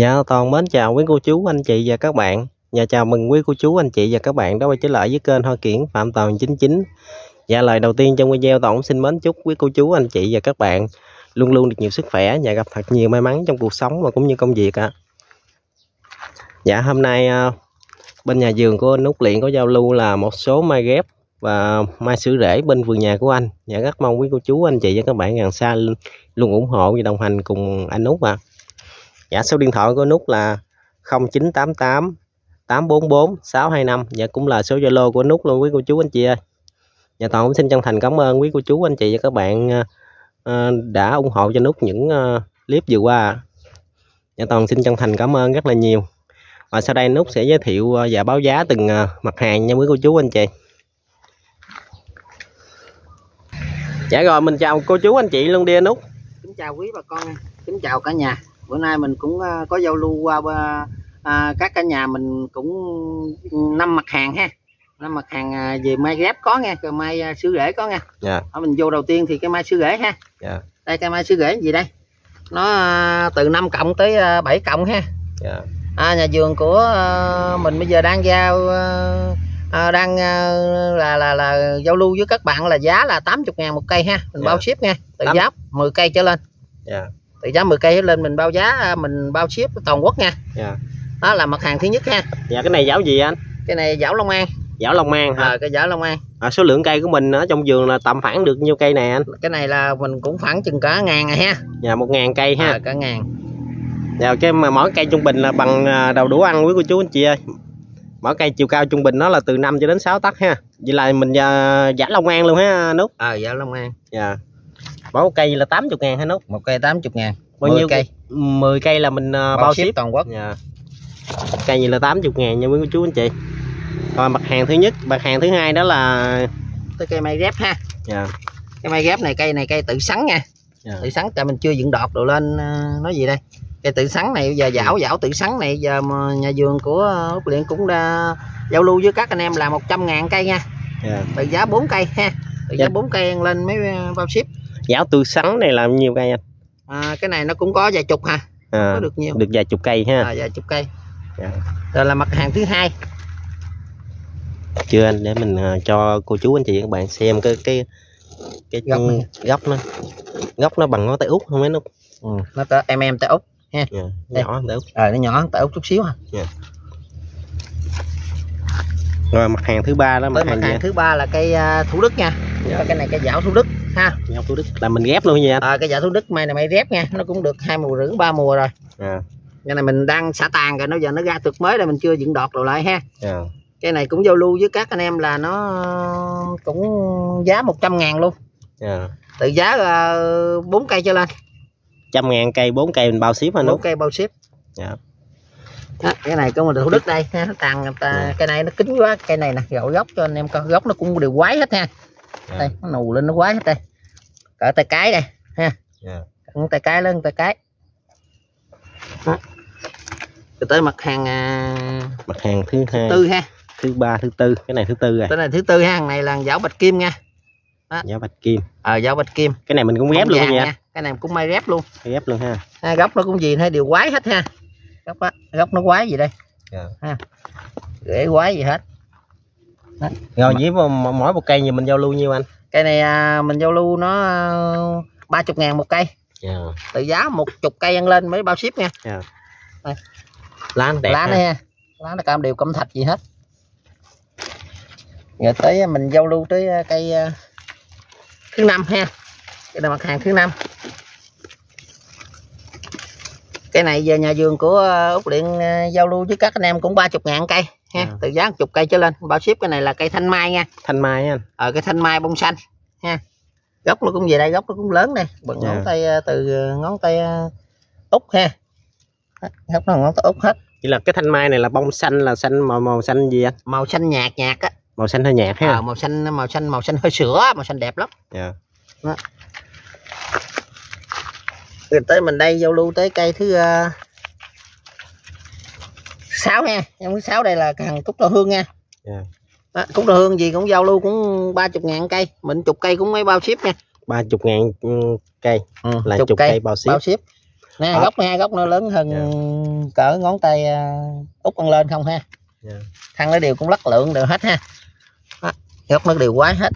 Dạ toàn mến, chào quý cô chú, anh chị và các bạn. Và chào mừng quý cô chú, anh chị và các bạn đã quay trở lại với kênh Hoa Kiển Phạm Toàn 99 Dạ lời đầu tiên trong video Toàn xin mến chúc quý cô chú, anh chị và các bạn Luôn luôn được nhiều sức khỏe và gặp thật nhiều may mắn trong cuộc sống và cũng như công việc ạ. Dạ hôm nay à, bên nhà vườn của anh Út Luyện có giao lưu là một số mai ghép và mai sử rễ bên vườn nhà của anh. Dạ rất mong quý cô chú, anh chị và các bạn gần xa luôn ủng hộ và đồng hành cùng anh Út ạ. Dạ số điện thoại của Nút là 0988 844 625 Dạ cũng là số Zalo của Nút luôn quý cô chú anh chị ơi. Dạ Toàn cũng xin chân thành cảm ơn quý cô chú anh chị và các bạn ờ, ờ, đã ủng hộ cho Nút những ờ, clip vừa qua. Dạ Toàn xin chân thành cảm ơn rất là nhiều. Và sau đây Nút sẽ giới thiệu và báo giá từng mặt hàng nha quý cô chú anh chị. Dạ rồi mình chào cô chú anh chị luôn đi Nút. Kính chào quý bà con, kính chào cả nhà bữa nay mình cũng uh, có giao lưu qua uh, các cả nhà mình cũng năm mặt hàng ha. Năm mặt hàng uh, về mai ghép có nghe rồi mai uh, sữa rễ có nghe. Dạ. Ở mình vô đầu tiên thì cái mai sữa rễ ha. Dạ. Đây cái mai sữa rễ gì đây? Nó từ 5 cộng tới uh, 7 cộng ha. Dạ. À, nhà vườn của mình bây giờ đang giao à, đang à, là là là giao lưu với các bạn là giá là 80 ngàn một cây ha. Mình Dạ. bao ship nha từ 8. giá 10 cây trở lên. Dạ từ giá 10 cây lên mình bao giá à, mình bao ship toàn quốc nha. Dạ. Đó là mặt hàng thứ nhất ha. Dạ cái này giáo gì anh? Cái này giảo Long An. Giáo Long An hả? À, cái giảo Long An. À, số lượng cây của mình ở trong vườn là tầm khoảng được nhiêu cây này anh? Cái này là mình cũng khoảng chừng cả ngàn rồi ha. Dạ một ngàn cây ha. À, cả ngàn. Dạ cái mà mỗi cây trung bình là bằng à, đầu đũa ăn quý cô chú anh chị ơi. Mỗi cây chiều cao trung bình nó là từ 5 cho đến 6 tấc ha. Vậy là mình uh, giả Long An luôn ha nút. À, giảo Long An. Dạ mỗi một cây là 80 ngàn ha nút một cây 80 ngàn. Bao 10 nhiêu cây. 10 cây là mình uh, bao, bao ship, ship? toàn quốc. Dạ. Cây gì là 80 ngàn nha quý cô chú anh chị. Rồi mặt hàng thứ nhất mặt hàng thứ hai đó là tới cây mai ghép ha. Dạ. Cái mai ghép này cây này cây tự sắn nha. Dạ. Tự sắn tại mình chưa dựng đọt đồ lên ờ, nói gì đây? Cây tự sắn này giờ giảo giảo tự sắn này giờ mà nhà vườn của Úc Luyện cũng đã giao lưu với các anh em là 100 ngàn cây nha. Dạ. Từ giá 4 cây ha. Từ giá Dạ. 4 cây lên mới ờ, bao ship giáo tư sắn này là nhiêu cây anh? À, cái này nó cũng có vài chục ha. À, có được nhiều. được vài chục cây ha. À, vài chục cây. Dạ. rồi là mặt hàng thứ hai. Chưa anh để mình à, cho cô chú anh chị các bạn xem cái cái cái Gốc này. gốc nó gốc nó bằng ngón tay út không mấy nút ừ, nó tới em em tay út dạ, Đây. nhỏ tay út ờ nó nhỏ tay út chút xíu ha. Rồi mặt hàng thứ ba đó tới mặt mặt hàng gì hàng thứ ba là cây ờ, thủ đức nha. Dạ. cái này cây giảo thủ đức ha. Ngọc Thủ Đức. Là mình ghép luôn nha. Anh à, cây giảo thủ đức mai này may rép nha. Nó cũng được hai mùa rưỡi ba mùa rồi. À, cái này mình đang xả tàn rồi nó giờ nó ra thực mới rồi mình chưa dựng đọt đồ lại ha. À, cái này cũng giao lưu với các anh em là nó cũng giá 100 ngàn luôn. À. từ giá uh, 4 cây trở lên. Trăm ngàn cây bốn cây mình bao ship 4 út cây bao ship. Dạ. đó, cái này có một thủ đức đây. Ha tàn ta, Dạ. cây này nó kính quá. Cây này nè gậu gốc cho anh em coi. Gốc nó cũng đều quái hết ha Dạ. đây nó nù lên nó quái hết đây. Cỡ tay cái đây ha. Dạ. Cỡ tay cái lên tay cái. Đó. rồi tới mặt hàng à, mặt hàng thứ hai. tư ha. Thứ ba thứ tư. Cái này thứ tư rồi. Tới này thứ tư ha hàng này là giảo bạch kim nha. Giá bạch kim. Ờ giảo bạch kim. Cái này mình cũng ghép luôn vàng nha. cái này cũng may rép luôn. Ghép luôn ha. Ha, gốc nó cũng gì hay điều quái hết ha. Gốc á gốc nó quái gì đây? Dạ. rễ quái gì hết rồi với mỗi một cây gì mình giao lưu nhiêu anh? Cây này à, mình giao lưu nó ba chục ngàn một cây. Dạ. từ giá một chục cây ăn lên mới bao ship nha. Lá nó đẹp lá này ha. Lá nó cam đều cẩm thạch gì hết. Rồi tới mình giao lưu tới à, cây à, thứ năm ha. Cái là mặt hàng thứ năm. Cái này giờ nhà vườn của à, Úc Điện à, giao lưu với các anh em cũng ba chục ngàn cây ha À. từ giá chục cây trở lên. Bao ship cái này là cây thanh mai nha. Thanh mai anh. Ở cái thanh mai bông xanh. Ha gốc nó cũng về đây gốc nó cũng lớn đây. Bằng Dạ. ngón tay à, từ à, ngón tay à, út ha. Gốc nó ngón tay út hết. Vậy là cái thanh mai này là bông xanh là xanh màu màu xanh gì anh? Màu xanh nhạt nhạt á. Màu xanh hơi nhạt ha. À, màu xanh màu xanh màu xanh hơi sữa màu xanh đẹp lắm. Dạ. Rồi tới mình đây giao lưu tới cây thứ uh, sáu nha em thứ sáu đây là hàng cúc đào hương nha Dạ. Đó, cúc đào hương gì cũng giao lưu cũng ba chục ngàn cây mình chục cây cũng mấy bao ship nha ba chục ngàn ừ, cây ừ, là chục cây bao ship. bao ship nè Ờ. gốc ha gốc nó lớn hơn Dạ. cỡ ngón tay à, út con lên không ha Dạ. thân nó đều cũng lắc lượng đều hết ha Đó, gốc nó đều quái hết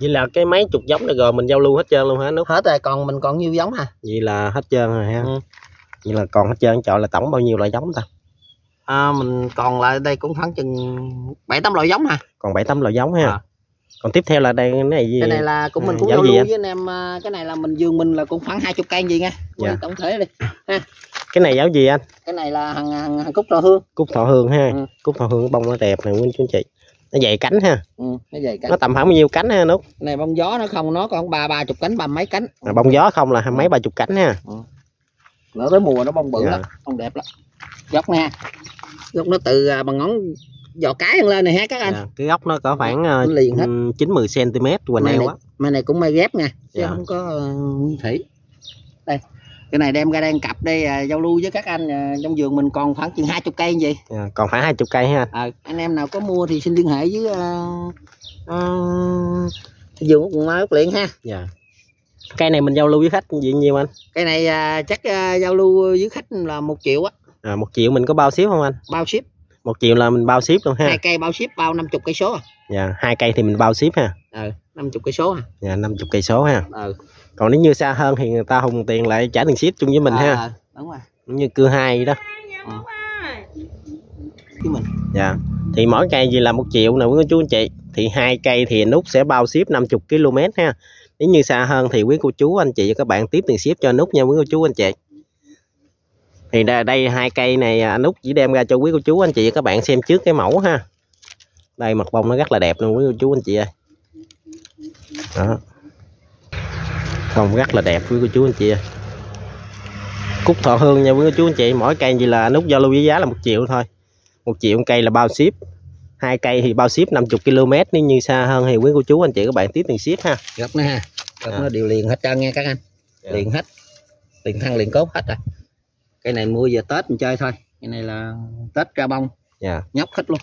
vậy là cái mấy chục giống này rồi mình giao lưu hết trơn luôn hả nút hết rồi còn mình còn nhiêu giống ha vậy là hết trơn rồi ha Ừ. vậy là còn hết trơn chọn là tổng bao nhiêu loại giống ta à, mình còn lại đây cũng khoảng chừng bảy tám loại giống ha. Còn bảy tám loại giống ha. À. còn tiếp theo là đây cái này gì? Cái này là cũng mình Ừ, cũng giống giao lưu với anh em à, cái này là mình vườn mình là cũng khoảng hai chục cây gì nha. Dạ. tổng thể đi. Cái này giáo gì anh? Cái này là hàng hàng, hàng cúc trò hương. Cúc thọ hương ha. Ừ. cúc thọ hương bông nó đẹp này quý chú chị. Nó dày cánh ha. Ừ, nó dày cánh. Nó tầm khoảng bao nhiêu cánh ha nút này bông gió nó không nó còn ba ba chục cánh ba mấy cánh. À, bông gió không là hai mấy ba chục cánh ha. Nữa tới mùa nó bông bự Dạ. lắm bông đẹp lắm gốc nha gốc nó từ à, bằng ngón giò cái lên này ha các anh. Dạ, cái góc nó cỡ khoảng Nó liền hết. chín mười cm quanh Này eo này- á. mà này cũng may ghép nha chứ Dạ. không có nguyên thủy đây cái này đem ra đang cặp đây à, giao lưu với các anh à, trong vườn mình còn khoảng chừng hai chục cây gì. Dạ, còn khoảng hai chục cây ha. Ờ, anh em nào có mua thì xin liên hệ với uh, vườn Úc Mai Úc ha. Dạ. Cây này mình giao lưu với khách gì nhiêu anh. Cái này à, chắc à, giao lưu với khách là một triệu á à, một triệu mình có bao ship không anh? Bao ship. Một triệu là mình bao ship luôn ha. Hai cây bao ship bao 50 cây số à. Dạ hai cây thì mình bao ship ha. Ờ 50 cây số à. Dạ năm chục cây số ha. Ờ còn nếu như xa hơn thì người ta hùng tiền lại trả tiền ship chung với mình ha. Ờ, đúng rồi. Giống như cưa hai vậy đó. Với mình. Dạ thì mỗi cây gì là một triệu nè quý cô chú anh chị. Thì hai cây thì nút sẽ bao ship 50 km ha. Nếu như xa hơn thì quý cô chú anh chị và các bạn tiếp tiền ship cho nút nha quý cô chú anh chị thì đây, hai cây này à, nút chỉ đem ra cho quý cô chú anh chị các bạn xem trước cái mẫu ha. Đây mặt bông nó rất là đẹp luôn quý cô chú anh chị ơi. Đó. Không rất là đẹp quý cô chú anh chị ơi. Cúc thọ hương nha quý cô chú anh chị. Mỗi cây gì là nút giao lưu với giá là một triệu thôi. Một triệu một cây là bao ship. Hai cây thì bao ship 50 km nếu như xa hơn thì quý cô chú anh chị các bạn tiếp tiền ship ha. Gốc nó ha. Gốc Dạ. nó đều liền hết trơn nha các anh. Dạ. liền hết. Liền thân liền cốt hết rồi cái này mua về tết mình chơi thôi. Cái này là tết ra bông. Dạ. Nhóc hết luôn.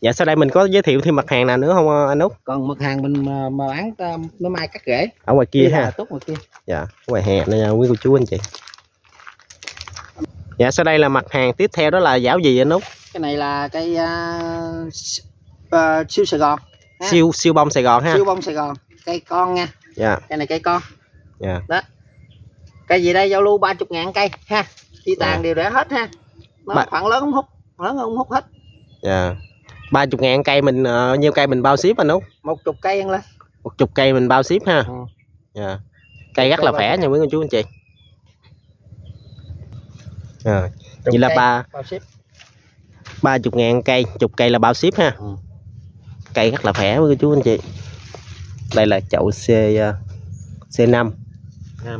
Dạ sau đây mình có giới thiệu thêm mặt hàng nào nữa không ờ, anh út? Còn mặt hàng mình mà, mà bán nó mai cắt rễ. Ở ngoài kia Đi ha. tốt ngoài kia. Dạ ngoài hè này nha quý cô chú anh chị. Dạ sau đây là mặt hàng tiếp theo đó là giáo gì anh út? Cái này là cây uh, uh, siêu sài gòn Ha. siêu siêu bông sài gòn ha. Siêu bông sài gòn cây con nha. Dạ. Cây này cây con. Dạ. Cây gì đây? Giao lưu ba chục ngàn cây ha chi tàn Dạ. đều để hết ha. Nó Ba- khoảng lớn không hút lớn không hút hết. Dạ. Ba chục ngàn cây mình uh, nhiêu cây mình bao ship anh út? Một chục cây ăn lên. Một chục cây mình bao ship ha. Ừ. dạ. Cây rất là Cây khỏe nha quý cô chú anh chị. Rồi Chục vậy là ba ba chục ngàn cây chục cây là bao ship ha. Ừ. cây rất là khỏe quý cô chú anh chị. Đây là chậu C uh, C5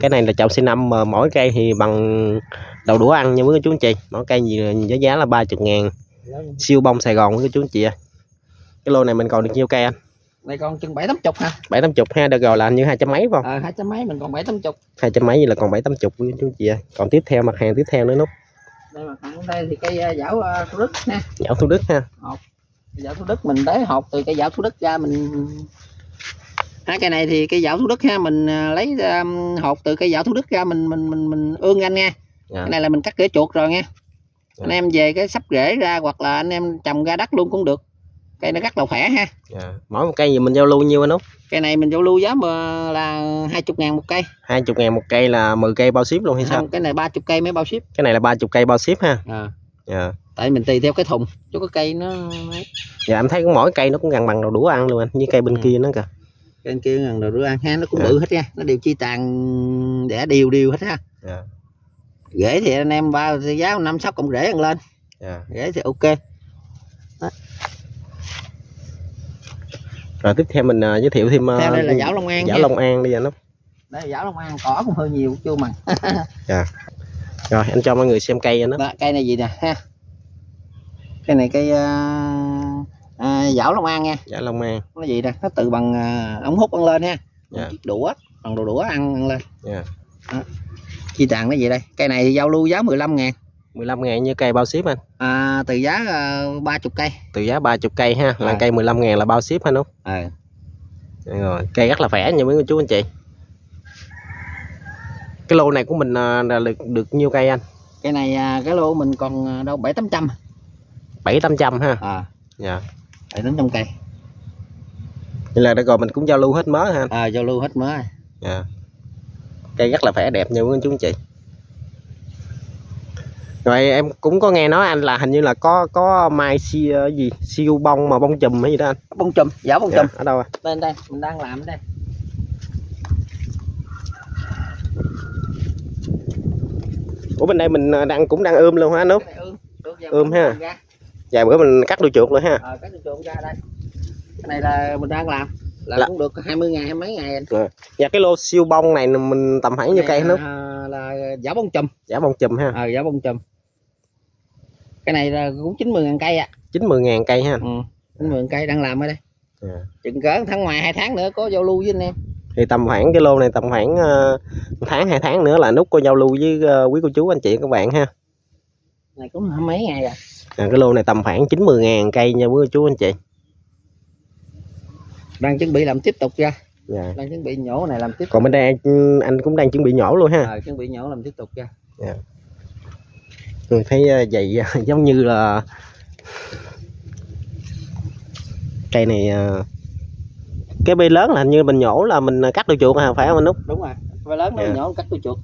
cái này là chậu C5 mà mỗi cây thì bằng đầu đũa ăn nha quý chú anh chị. Mỗi cây gì giá giá là ba chục ngàn. Siêu bông Sài Gòn quý chú anh chị ơi. Cái lô này mình còn được nhiêu cây anh? Này còn chừng bảy tám chục ha bảy tám chục ha được rồi là như hai trăm mấy phải không? Ờ hai trăm mấy mình còn bảy tám chục. Hai trăm mấy vậy là còn bảy tám chục quý chú anh chị ơi. Còn tiếp theo mặt hàng tiếp theo nữa nút. Đây mà thằng đây thì cây dảo uh, thủ đức nè nhão Thủ Đức ha. Cây dảo thủ đức mình để hộp từ cây dảo thủ đức ra mình hai cây này thì cây dảo thủ đức ha mình uh, lấy um, hộp từ cây dảo thủ đức ra mình mình mình mình ương anh nha dạ. cái này là mình cắt rễ chuột rồi nha. Dạ. anh em về cái sắp rễ ra hoặc là anh em trồng ra đất luôn cũng được. Cây nó rất là khỏe ha. Dạ. mỗi một cây gì mình giao lưu nhiêu anh út? Cây này mình giao lưu giá mà là hai chục ngàn một cây. Hai chục ngàn một cây là 10 cây bao ship luôn hay sao? không cái này ba chục cây mới bao ship. Cái này là ba chục cây bao ship ha. À, dạ. Tại mình tùy theo cái thùng chứ có cây nó dạ em thấy mỗi cây nó cũng gần bằng đầu đũa ăn luôn anh như cây bên Ừ. kia nữa kìa. Cây bên kia gần đồ đứa ăn ha nó cũng Dạ. bự hết nha. Nó đều chi tàn đẻ đều đều hết ha. Dạ rễ thì anh em ba giá năm sáu cộng rễ ăn lên. Dạ. Rễ thì ok. Rồi tiếp theo mình à, giới thiệu thêm à, theo đây là dảo long an Giảo. Long An đi anh út đây là long an cỏ cũng hơi nhiều chưa mà rồi anh cho mọi người xem cây anh đó. Đó, cây này gì nè ha? Cây này cây à, à, dảo long an nha. Giảo Long An. Nó gì nè nó tự bằng à, ống hút ăn lên ha. Dạ. chiếc đũa bằng đồ đũa ăn, ăn lên. Dạ. Chi tàn nó gì đây. Cây này thì giao lưu giá 15 ngàn. 15 ngàn như cây bao ship anh? À, từ giá ba chục cây. Từ giá 30 cây ha là Dạ. cây 15 ngàn là bao ship anh út à, rồi cây rất là khỏe nha mấy cô chú anh chị. Cái lô này của mình à, là được được nhiêu cây anh? Cái này à, cái lô mình còn à, đâu bảy tám trăm. Bảy tám trăm ha? À. Dạ. Bảy tám trăm cây. Vậy là rồi mình cũng giao lưu hết mớ ha à giao lưu hết mới dạ cây rất là vẻ đẹp nha quý anh chú anh chị. Rồi em cũng có nghe nói anh là hình như là có có mai si ờ, gì? Siêu bông mà bông chùm hay gì đó anh? Bông chùm giả bông dạ, chùm. ở đâu à? bên đây mình đang làm ở đây. Ủa bên đây mình ờ, đang cũng đang ươm luôn hả anh út? Cái này ươm mình ha. vài bữa mình cắt đuôi chuột luôn ha. Ờ cái chuột ra đây. Cái này là mình đang làm là, Là- cũng được 20 ngày hay mấy ngày anh. Và cái lô siêu bông này mình tầm khoảng nhiêu cây nữa à, là giả bông chùm. Giả bông chùm ha. Ờ giả bông chùm. Cái này là cũng 90 ngàn cây ạ. Chín mười ngàn cây ha. Ừ. 90 ngàn cây đang làm ở đây. Dạ. chừng cỡ tháng ngoài hai tháng nữa có giao lưu với anh em. Thì tầm khoảng cái lô này tầm khoảng ờ, tháng hai tháng nữa là nút có giao lưu với ờ, quý cô chú anh chị các bạn ha. Này cũng mấy ngày à à, cái lô này tầm khoảng chín mười ngàn cây nha quý cô chú anh chị đang chuẩn bị làm tiếp tục ra dạ. đang chuẩn bị nhổ này làm tiếp còn bên đây anh- anh cũng đang chuẩn bị nhổ luôn ha. Ờ chuẩn bị nhổ làm tiếp tục ra Tôi thấy ờ, vậy ờ, giống như là cây này cái bê lớn là hình như mình nhổ là mình cắt đuôi chuột hả? Phải không anh Út? đúng rồi. Và lớn nó Dạ. nhổ cắt tôi chuột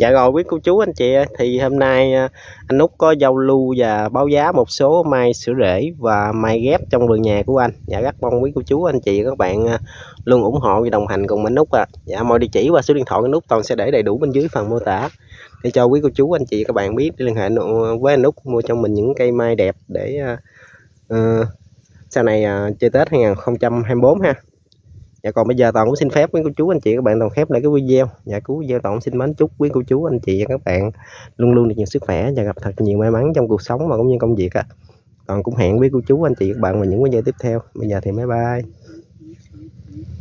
Dạ rồi quý cô chú anh chị thì hôm nay à, anh Út có giao lưu và báo giá một số mai sữa rễ và mai ghép trong vườn nhà của anh. Dạ rất mong quý cô chú anh chị và các bạn à, luôn ủng hộ và đồng hành cùng anh Út à. Dạ mọi địa chỉ và số điện thoại của anh Út toàn sẽ để đầy đủ bên dưới phần mô tả để cho quý cô chú anh chị và các bạn biết để liên hệ với anh Út mua cho mình những cây mai đẹp để uh, sau này uh, chơi Tết 2024 ha. Dạ còn bây giờ Toàn cũng xin phép quý cô chú, anh chị các bạn Toàn khép lại cái video. Dạ cứu video Toàn cũng xin mến chúc quý cô chú, anh chị và các bạn luôn luôn được nhiều sức khỏe và gặp thật nhiều may mắn trong cuộc sống và cũng như công việc ạ. À. Toàn cũng hẹn quý cô chú, anh chị các bạn vào những video tiếp theo. Bây giờ thì bye bye.